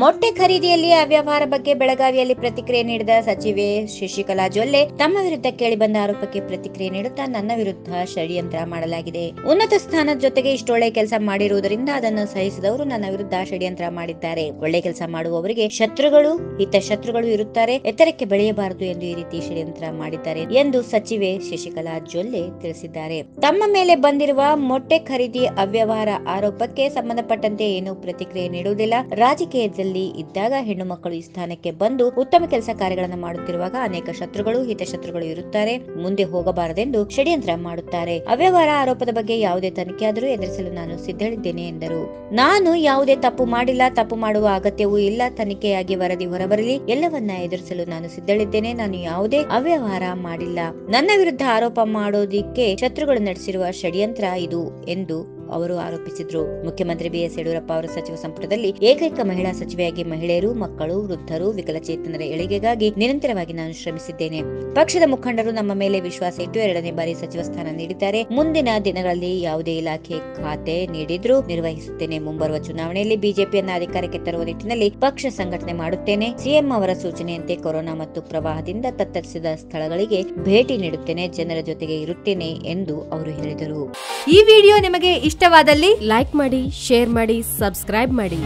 ಮೊಟ್ಟೆ ಖರೀದಿಯಲ್ಲಿ ಅವ್ಯವಹಾರ ಬಗ್ಗೆ ಬೆಳಗಾವಿಯಲ್ಲಿ ಪ್ರತಿಕ್ರಿಯೆ ನೀಡಿದ ಸಚಿವೆ ಶಶಿಕಲಾ ಜೊಲ್ಲೆ, ತಮ್ಮ ವಿರುದ್ಧ ಕೇಳಿಬಂದ ಆರೋಪಕ್ಕೆ ಪ್ರತಿಕ್ರಿಯೆ ನೀಡುತ್ತಾ ನನ್ನ ವಿರುದ್ಧ ಷಡ್ಯಂತ್ರ ಮಾಡಲಾಗಿದೆ. ಉನ್ನತ ಸ್ಥಾನದ ಜೊತೆಗೆ ಇಷ್ಟೊಳ್ಳೆ ಕೆಲಸ ಮಾಡಿರುವುದರಿಂದ ಅದನ್ನು ಸಹಿಸಿದವರು ನನ್ನ ವಿರುದ್ಧ ಷಡ್ಯಂತ್ರ ಮಾಡಿದ್ದಾರೆ. ಒಳ್ಳೆ ಕೆಲಸ ಮಾಡುವವರಿಗೆ ಶತ್ರುಗಳು, ಹಿತಶತ್ರುಗಳು ಇರುತ್ತಾರೆ. ಎತ್ತರಕ್ಕೆ ಬೆಳೆಯಬಾರದು ಎಂದು ಈ ರೀತಿ ಷಡ್ಯಂತ್ರ ಮಾಡಿದ್ದಾರೆ ಎಂದು ಸಚಿವೆ ಶಶಿಕಲಾ ಜೊಲ್ಲೆ ತಿಳಿಸಿದ್ದಾರೆ. ತಮ್ಮ ಮೇಲೆ ಬಂದಿರುವ ಮೊಟ್ಟೆ ಖರೀದಿ ಅವ್ಯವಹಾರ ಆರೋಪಕ್ಕೆ ಸಂಬಂಧಪಟ್ಟಂತೆ ಏನೂ ಪ್ರತಿಕ್ರಿಯೆ ನೀಡುವುದಿಲ್ಲ. ರಾಜಕೀಯದಲ್ಲಿ ಇದ್ದಾಗ ಹೆಣ್ಣು ಮಕ್ಕಳು ಈ ಸ್ಥಾನಕ್ಕೆ ಬಂದು ಉತ್ತಮ ಕೆಲಸ ಕಾರ್ಯಗಳನ್ನು ಮಾಡುತ್ತಿರುವಾಗ ಅನೇಕ ಶತ್ರುಗಳು, ಹಿತಶತ್ರುಗಳು ಇರುತ್ತಾರೆ. ಮುಂದೆ ಹೋಗಬಾರದೆಂದು ಷಡ್ಯಂತ್ರ ಮಾಡುತ್ತಾರೆ. ಅವ್ಯವಹಾರ ಆರೋಪದ ಬಗ್ಗೆ ಯಾವುದೇ ತನಿಖೆಯಾದರೂ ಎದುರಿಸಲು ನಾನು ಸಿದ್ಧಳಿದ್ದೇನೆ, ಎಂದರು. ನಾನು ಯಾವುದೇ ತಪ್ಪು ಮಾಡಿಲ್ಲ, ತಪ್ಪು ಮಾಡುವ ಅಗತ್ಯವೂ ಇಲ್ಲ. ತನಿಖೆಯಾಗಿ ವರದಿ ಹೊರಬರಲಿ, ಎಲ್ಲವನ್ನ ಎದುರಿಸಲು ನಾನು ಸಿದ್ಧಳಿದ್ದೇನೆ. ನಾನು ಯಾವುದೇ ಅವ್ಯವಹಾರ ಮಾಡಿಲ್ಲ. ನನ್ನ ವಿರುದ್ಧ ಆರೋಪ ಮಾಡೋದಿಕ್ಕೆ ಶತ್ರುಗಳು ನಡೆಸಿರುವ ಷಡ್ಯಂತ್ರ ಇದು, ಎಂದು ಅವರು ಆರೋಪಿಸಿದ್ರು. ಮುಖ್ಯಮಂತ್ರಿ ಬಿಎಸ್ ಯಡಿಯೂರಪ್ಪ ಅವರ ಸಚಿವ ಸಂಪುಟದಲ್ಲಿ ಏಕೈಕ ಮಹಿಳಾ ಸಚಿವೆಯಾಗಿ ಮಹಿಳೆಯರು, ಮಕ್ಕಳು, ವೃದ್ಧರು, ವಿಕಲಚೇತನರ ಏಳಿಗೆಗಾಗಿ ನಿರಂತರವಾಗಿ ನಾನು ಶ್ರಮಿಸಿದ್ದೇನೆ. ಪಕ್ಷದ ಮುಖಂಡರು ನಮ್ಮ ಮೇಲೆ ವಿಶ್ವಾಸ ಇಟ್ಟು ಎರಡನೇ ಬಾರಿ ಸಚಿವ ಸ್ಥಾನ ನೀಡಿದ್ದಾರೆ. ಮುಂದಿನ ದಿನಗಳಲ್ಲಿ ಯಾವುದೇ ಇಲಾಖೆ ಖಾತೆ ನೀಡಿದ್ರೂ ನಿರ್ವಹಿಸುತ್ತೇನೆ. ಮುಂಬರುವ ಚುನಾವಣೆಯಲ್ಲಿ ಬಿಜೆಪಿಯನ್ನ ಅಧಿಕಾರಕ್ಕೆ ತರುವ ನಿಟ್ಟಿನಲ್ಲಿ ಪಕ್ಷ ಸಂಘಟನೆ ಮಾಡುತ್ತೇನೆ. ಸಿಎಂ ಅವರ ಸೂಚನೆಯಂತೆ ಕೊರೋನಾ ಮತ್ತು ಪ್ರವಾಹದಿಂದ ತತ್ತರಿಸಿದ ಸ್ಥಳಗಳಿಗೆ ಭೇಟಿ ನೀಡುತ್ತೇನೆ. ಜನರ ಜೊತೆಗೆ ಇರುತ್ತೇನೆ ಎಂದು ಅವರು ಹೇಳಿದರು. ಈ ವಿಡಿಯೋ ನಿಮಗೆ ಇಷ್ಟವಾದಲ್ಲಿ ಲೈಕ್ ಮಾಡಿ ಶೇರ್ ಮಾಡಿ ಸಬ್ಸ್ಕ್ರೈಬ್ ಮಾಡಿ.